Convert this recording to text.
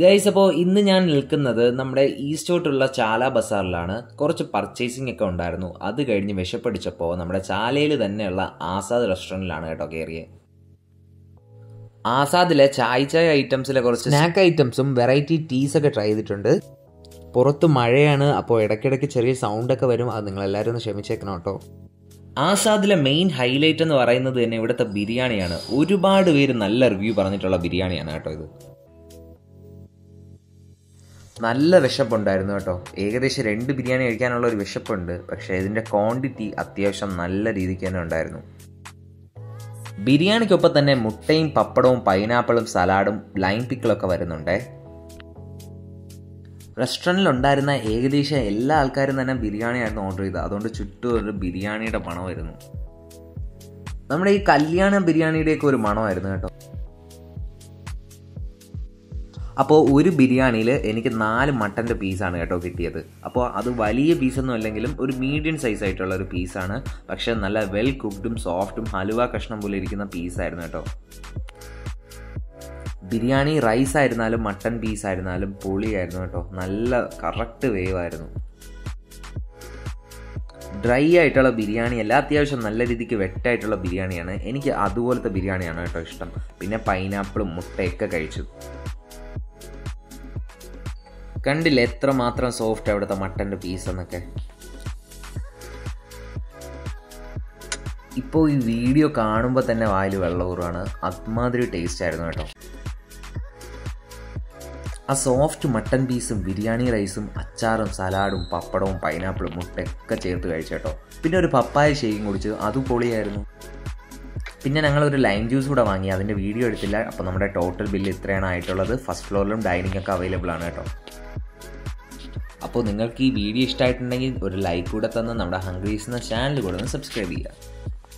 Guys അപ്പോൾ ഇന്ന് ഞാൻ നിൽക്കുന്നത് നമ്മുടെ ഈസ്റ്റോട്ടുള്ള ചാല ബസാറിലാണ്. കുറച്ച് പർച്ചേസിംഗ് ഒക്കെ ഉണ്ടായിരുന്നു. അത് കഴിഞ്ഞ് വിശപ്പടിച്ചപ്പോൾ നമ്മുടെ ചാലയിൽ തന്നെയുള്ള ആസാദ് റെസ്റ്റോറന്റിലാണ് കേട്ടോ കയറിയത് ആസാദിലെ ചായ് ചായ ഐറ്റംസിലെ കുറച്ച് സ്നാക്ക് ഐറ്റംസും വെറൈറ്റി ടീസ് ഒക്കെ ട്രൈ ചെയ്തിട്ടുണ്ട്. പുറത്ത് മഴയാണ് അപ്പോൾ ഇടയ്ക്കിടയ്ക്ക് ചെറിയ സൗണ്ടൊക്കെ വരും. അത് നിങ്ങളെല്ലാവരും ഒന്ന് ക്ഷമിച്ചേക്കണം കേട്ടോ. ആസാദിലെ മെയിൻ ഹൈലൈറ്റ് എന്ന് പറയുന്നത് തന്നെ ഇവിടുത്തെ ബിരിയാണിയാണ്. ഒരുപാട് പേര് നല്ല റിവ്യൂ പറഞ്ഞിട്ടുള്ള ബിരിയാണിയാണ് കേട്ടോ ഇത്. നല്ല വിശപ്പുണ്ടായിരുന്നു കേട്ടോ. ഏകദേശം രണ്ട് ബിരിയാണി കഴിക്കാനുള്ള ഒരു വിശപ്പുണ്ട്. പക്ഷേ ഇതിന്റെ ക്വാണ്ടിറ്റി അത്യാവശ്യം നല്ല രീതിക്ക് തന്നെ ഉണ്ടായിരുന്നു. ബിരിയാണിക്കൊപ്പം തന്നെ മുട്ടയും പപ്പടവും പൈനാപ്പിളും സലാഡും ലൈം പിക്കിളൊക്കെ വരുന്നുണ്ടേ. റെസ്റ്റോറന്റിൽ ഉണ്ടായിരുന്ന ഏകദേശം എല്ലാ ആൾക്കാരും തന്നെ ബിരിയാണിയായിരുന്നു ഓർഡർ ചെയ്തത്. അതുകൊണ്ട് ചുറ്റും ഒരു ബിരിയാണിയുടെ മണമായിരുന്നു. നമ്മുടെ ഈ കല്യാണ ബിരിയാണിയുടെയൊക്കെ ഒരു മണമായിരുന്നു കേട്ടോ. അപ്പോൾ ഒരു ബിരിയാണിയിൽ എനിക്ക് നാല് മട്ടന്റെ പീസാണ് കേട്ടോ കിട്ടിയത്. അപ്പോൾ അത് വലിയ പീസൊന്നും അല്ലെങ്കിലും ഒരു മീഡിയം സൈസ് ആയിട്ടുള്ള ഒരു പീസാണ് പക്ഷേ നല്ല വെൽ കുക്ഡും സോഫ്റ്റും ഹലുവ കഷ്ണം പോലെ ഇരിക്കുന്ന പീസായിരുന്നു കേട്ടോ. ബിരിയാണി റൈസ് ആയിരുന്നാലും മട്ടൺ പീസ് ആയിരുന്നാലും പൊളിയായിരുന്നു കേട്ടോ. നല്ല കറക്റ്റ് വേവ് ആയിരുന്നു. ഡ്രൈ ആയിട്ടുള്ള ബിരിയാണി അല്ല അത്യാവശ്യം നല്ല രീതിക്ക് വെട്ടായിട്ടുള്ള ബിരിയാണിയാണ്. എനിക്ക് അതുപോലത്തെ ബിരിയാണിയാണ് കേട്ടോ ഇഷ്ടം. പിന്നെ പൈനാപ്പിളും മുട്ടയൊക്കെ കഴിച്ചു. കണ്ടില്ല എത്ര മാത്രം സോഫ്റ്റ് അവിടുത്തെ മട്ടന്റെ പീസ് എന്നൊക്കെ? ഇപ്പോൾ ഈ വീഡിയോ കാണുമ്പോൾ തന്നെ വായിൽ വെള്ളമൂറാണ് അത്മാതിരി ടേസ്റ്റ് ആയിരുന്നു കേട്ടോ. ആ സോഫ്റ്റ് മട്ടൻ പീസും ബിരിയാണി റൈസും അച്ചാറും സലാഡും പപ്പടവും പൈനാപ്പിളും മുട്ടയൊക്കെ ചേർത്ത് കഴിച്ചു കേട്ടോ. പിന്നെ ഒരു പപ്പായ ഷേക്കും കുടിച്ച് അതും പൊളിയായിരുന്നു. പിന്നെ ഞങ്ങളൊരു ലൈം ജ്യൂസ് കൂടെ വാങ്ങി. അതിന്റെ വീഡിയോ എടുത്തില്ല. അപ്പോൾ നമ്മുടെ ടോട്ടൽ ബില്ല് ഇത്രയാണ് ആയിട്ടുള്ളത്. ഫസ്റ്റ് ഫ്ലോറിലും ഡൈനിങ് ഒക്കെ അവൈലബിൾ ആണ് കേട്ടോ. അപ്പോൾ നിങ്ങൾക്ക് ഈ വീഡിയോ ഇഷ്ടമായിട്ടുണ്ടെങ്കിൽ ഒരു ലൈക്ക് കൂടെ തന്ന് നമ്മുടെ ഹംഗ്രീസ് എന്ന ചാനൽ കൂടെ ഒന്ന് സബ്സ്ക്രൈബ് ചെയ്യുക.